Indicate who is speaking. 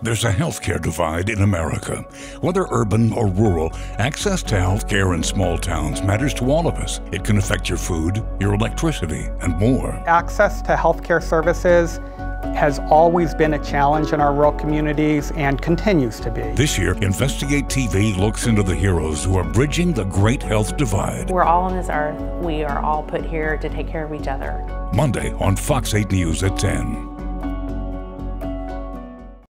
Speaker 1: There's a healthcare divide in America. Whether urban or rural, access to healthcare in small towns matters to all of us. It can affect your food, your electricity, and more.
Speaker 2: Access to healthcare services has always been a challenge in our rural communities and continues to be.
Speaker 1: This year, Investigate TV looks into the heroes who are bridging the great health divide.
Speaker 3: We're all on this earth. We are all put here to take care of each other.
Speaker 1: Monday on Fox 8 News at 10.